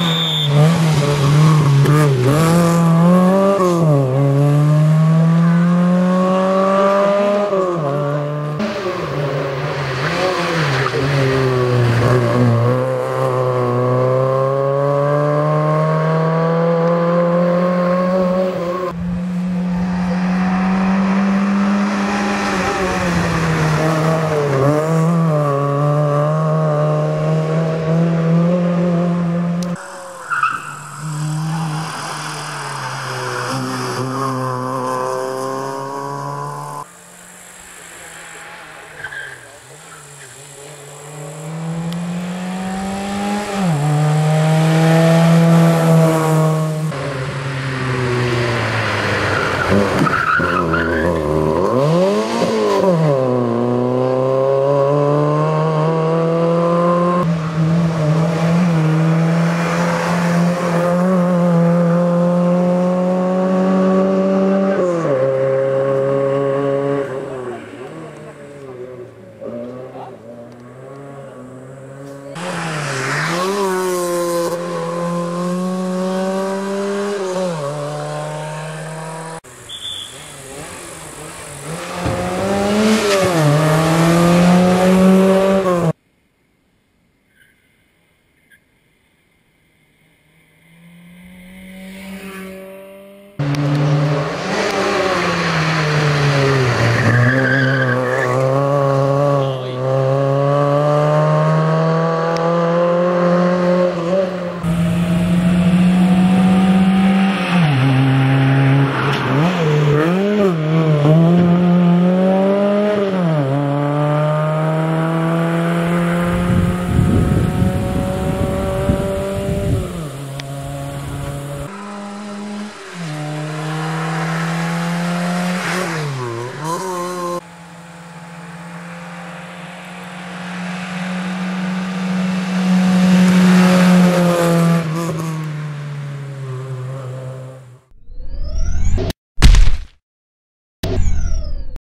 Mm-hmm.